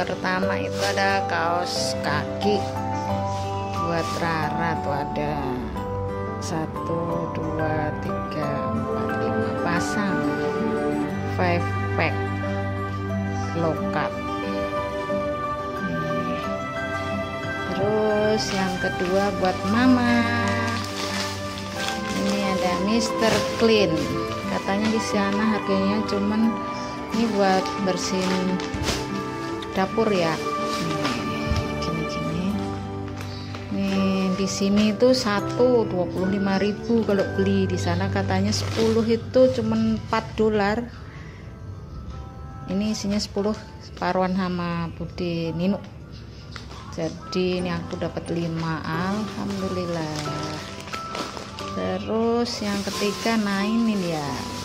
pertama itu ada kaos kaki buat Rara tuh ada. Satu dua tiga empat lima. Pasang. Five pack. Cut terus yang kedua buat mama. Ini ada Mr. Clean. Katanya di sana harganya cuman ini buat bersihin dapur ya. Gini gini nih di sini itu satu 25.000 kalau beli. Di sana katanya 10 itu cuman 4 dolar. Ini isinya 10 separuhan sama Budi Nino jadi ini aku dapat 5 Alhamdulillah. Terus yang ketiga nah ini yang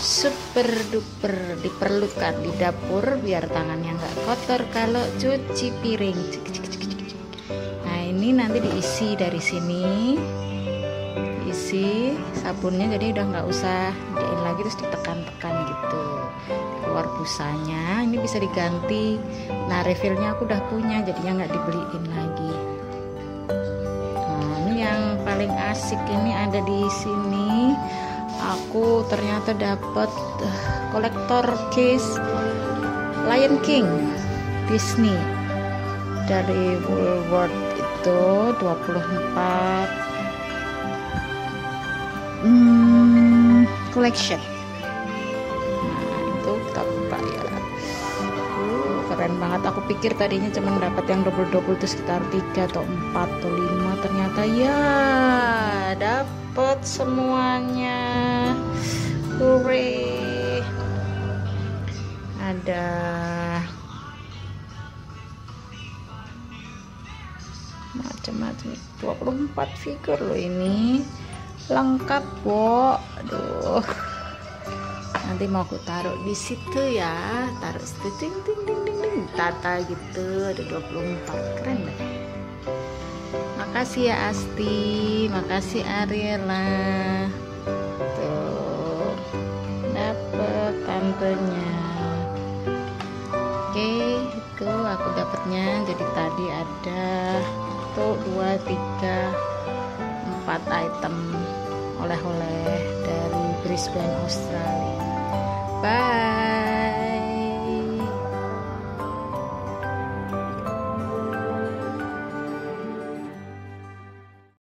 super duper diperlukan di dapur biar tangannya nggak kotor kalau cuci piring. Nah ini nanti diisi dari sini. Isi sabunnya jadi udah nggak usah diin lagi terus ditekan-tekan gitu. Keluar busanya ini bisa diganti. Nah refillnya aku udah punya jadinya nggak dibeliin lagi. Nah ini yang paling asik ini ada di sini aku ternyata dapat uh, kolektor case Lion King Disney. Dari Woolworth itu 24 hmm, collection. Nah itu kita buka ya. uh, keren banget. Aku pikir tadinya cuma dapat yang double-double itu sekitar 3 atau 4 atau 5 ternyata ya dapat semuanya. Hore ada macam-macam. 24 figur loh ini. Lengkap bo. Aduh nanti mau aku taruh di situ ya. Taruh situ. Ding ding ding ding ding tata gitu. Ada 24 keren deh. Makasih ya Asti. Makasih Ariela. Tuh. Dapet tantenya. Oke itu aku dapatnya jadi tadi ada tuh dua tiga empat item oleh-oleh dari Brisbane Australia bye